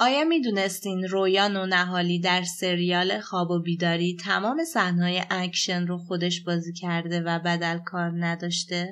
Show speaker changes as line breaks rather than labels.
آیا می‌دونستین رویان و نهالی در سریال خواب و بیداری تمام صحنه‌های اکشن رو خودش بازی کرده و بدل کار نداشته؟